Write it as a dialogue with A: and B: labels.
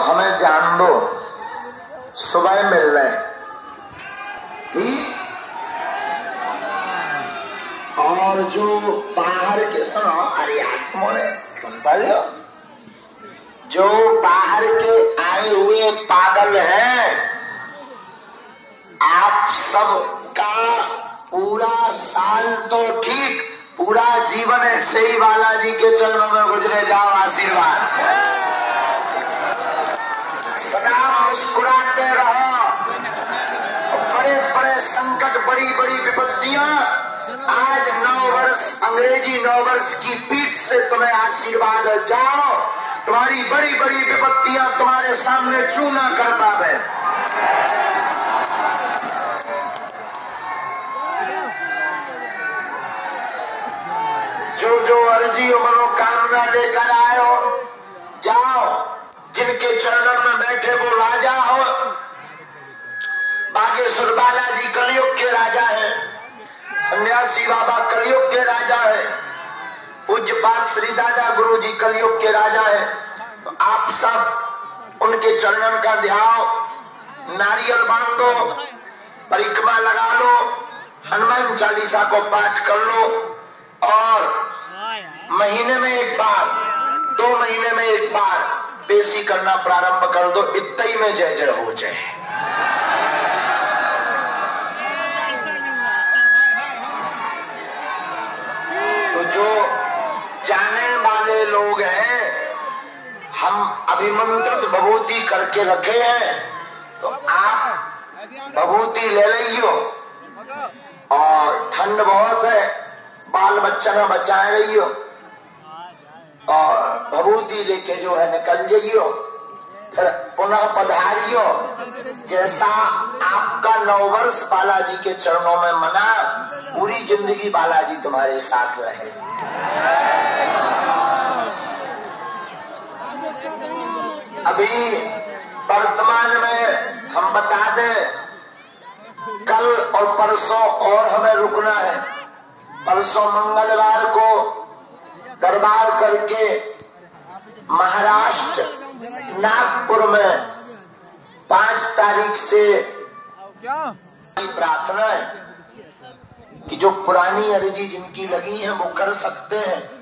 A: हमें जान दो। सुबह मिल रहे और जो बाहर के सुनो, अरे आत्मा ने सुनता लियो जो बाहर के आए हुए पागल हैं, आप सबका पूरा साल तो ठीक, पूरा जीवन ही। बालाजी के चरणों में गुजरे, जाओ आशीर्वाद। संकट बड़ी बड़ी विपत्तियाँ। आज नौ वर्ष, अंग्रेज़ी नौ वर्ष की पीठ से तुम्हें आशीर्वाद जाओ। तुम्हारी बड़ी बड़ी विपत्तियाँ तुम्हारे सामने चूना कर पावे? जो जो अर्जी और मनोकामना लेकर हो, जाओ। जिनके चरणों में बैठे वो राजा हो। बागेश्वर बालाजी, कलयुग के राजा है। सन्यासी बाबा कलयुग के राजा है। पूज्य पाठ श्री दादा गुरु जी कलयुग के राजा है। तो आप सब उनके चरणन का ध्यान नारियल बांधो, परिक्रमा लगा लो, हनुमान चालीसा को पाठ कर लो। और महीने में एक बार, दो महीने में एक बार, बेसी करना प्रारंभ कर दो। इतना ही में जय जय हो जाए तो जो जाने वाले लोग हैं। हम अभिमंत्रित भभूति करके रखे हैं। तो आप भभूति ले लियो और ठंड बहुत है। बाल बच्चा न बचाए रहियो। और भभूति लेके जो है निकल जाइयो। फिर पुनः पधारियो। जैसा आपका नौ वर्ष बालाजी के चरणों में मना, पूरी ज़िंदगी बालाजी तुम्हारे साथ रहे। अभी वर्तमान में हम बता दें कल और परसों और हमें रुकना है। परसों मंगलवार को दरबार करके महाराष्ट्र नागपुर में पाँच तारीख से प्रार्थना है कि जो पुरानी अर्जी जिनकी लगी है वो कर सकते हैं।